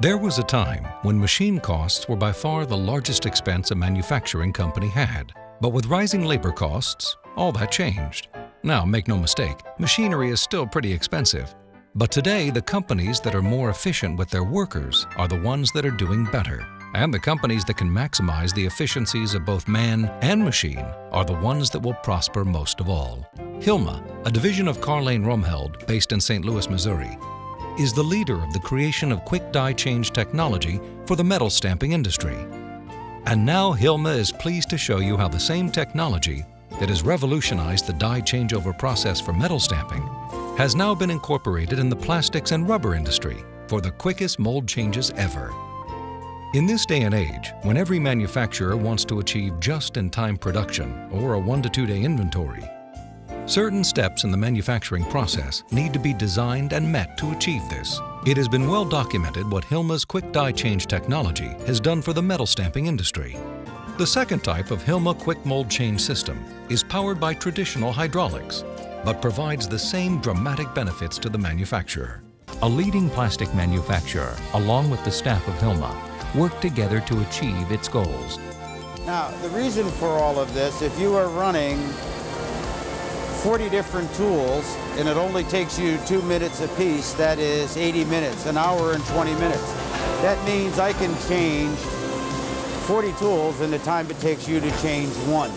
There was a time when machine costs were by far the largest expense a manufacturing company had. But with rising labor costs, all that changed. Now, make no mistake, machinery is still pretty expensive. But today, the companies that are more efficient with their workers are the ones that are doing better. And the companies that can maximize the efficiencies of both man and machine are the ones that will prosper most of all. Hilma, a division of Carr Lane Roemheld based in St. Louis, Missouri, is the leader of the creation of quick die change technology for the metal stamping industry. And now Hilma is pleased to show you how the same technology that has revolutionized the die changeover process for metal stamping has now been incorporated in the plastics and rubber industry for the quickest mold changes ever. In this day and age, when every manufacturer wants to achieve just-in-time production or a one to two day inventory, Certain steps in the manufacturing process need to be designed and met to achieve this. It has been well documented what Hilma's quick die change technology has done for the metal stamping industry. The second type of Hilma quick mold change system is powered by traditional hydraulics, but provides the same dramatic benefits to the manufacturer. A leading plastic manufacturer, along with the staff of Hilma, work together to achieve its goals. Now, the reason for all of this, if you are running 40 different tools and it only takes you two minutes a piece, that is 80 minutes, an hour and 20 minutes. That means I can change 40 tools in the time it takes you to change one.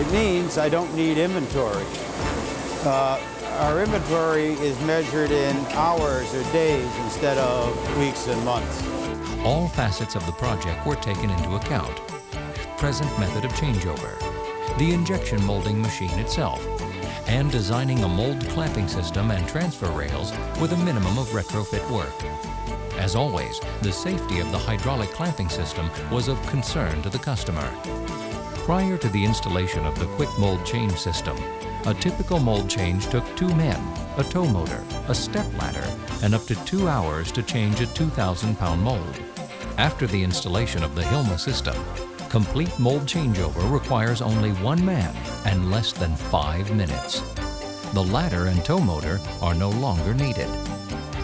It means I don't need inventory. Uh, our inventory is measured in hours or days instead of weeks and months. All facets of the project were taken into account. Present method of changeover, the injection molding machine itself, and designing a mold clamping system and transfer rails with a minimum of retrofit work. As always, the safety of the hydraulic clamping system was of concern to the customer. Prior to the installation of the quick mold change system, a typical mold change took two men, a tow motor, a step ladder, and up to two hours to change a 2,000 pound mold. After the installation of the Hilma system, Complete mold changeover requires only one man and less than five minutes. The ladder and tow motor are no longer needed.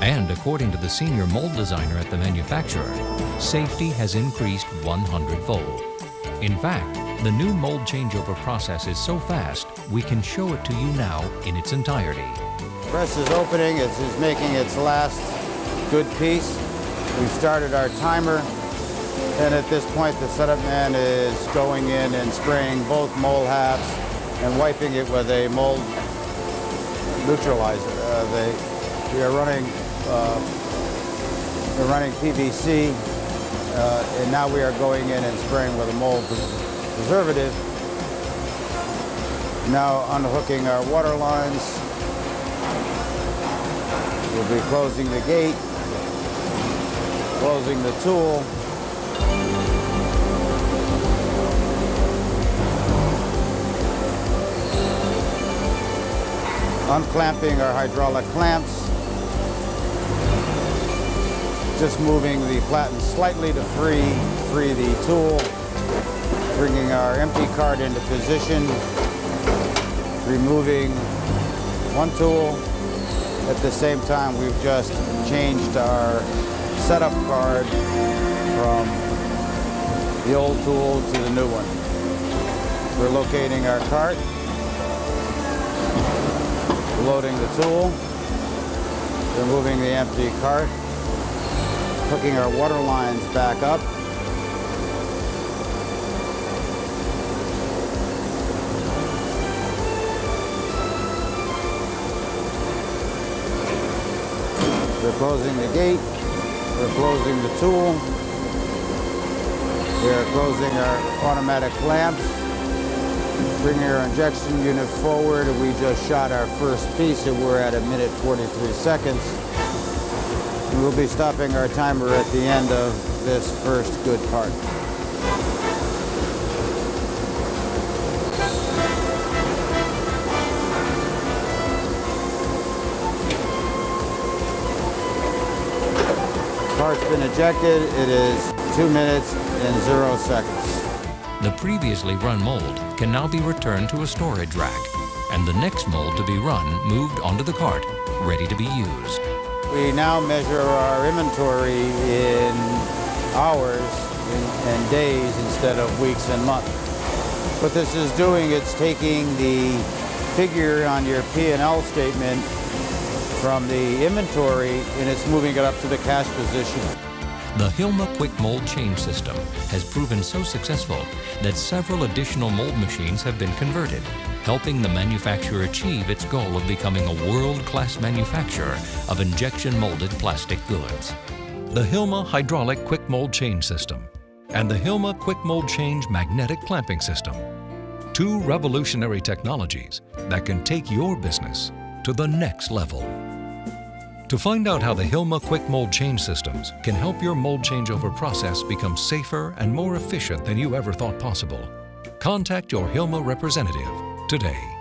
And according to the senior mold designer at the manufacturer, safety has increased 100-fold. In fact, the new mold changeover process is so fast, we can show it to you now in its entirety. Press is opening, it's, it's making its last good piece. We've started our timer. And at this point, the setup man is going in and spraying both mold halves and wiping it with a mold neutralizer. Uh, they, we are running, uh, we're running PVC, uh, and now we are going in and spraying with a mold preservative. Now unhooking our water lines. We'll be closing the gate, closing the tool, unclamping our hydraulic clamps, just moving the platen slightly to free, free the tool, bringing our empty cart into position, removing one tool. At the same time, we've just changed our setup card from the old tool to the new one. We're locating our cart loading the tool, removing the empty cart, hooking our water lines back up, We're closing the gate. We're closing the tool. We are closing our automatic clamps. Bringing our injection unit forward, we just shot our first piece and we're at a minute 43 seconds. We'll be stopping our timer at the end of this first good part. Part's been ejected. It is two minutes and zero seconds. The previously run mold can now be returned to a storage rack, and the next mold to be run moved onto the cart, ready to be used. We now measure our inventory in hours and days instead of weeks and months. What this is doing, it's taking the figure on your P&L statement from the inventory and it's moving it up to the cash position. The Hilma Quick Mold Change System has proven so successful that several additional mold machines have been converted, helping the manufacturer achieve its goal of becoming a world-class manufacturer of injection molded plastic goods. The Hilma Hydraulic Quick Mold Change System and the Hilma Quick Mold Change Magnetic Clamping System. Two revolutionary technologies that can take your business to the next level. To find out how the Hilma Quick Mold Change Systems can help your mold changeover process become safer and more efficient than you ever thought possible, contact your Hilma representative today.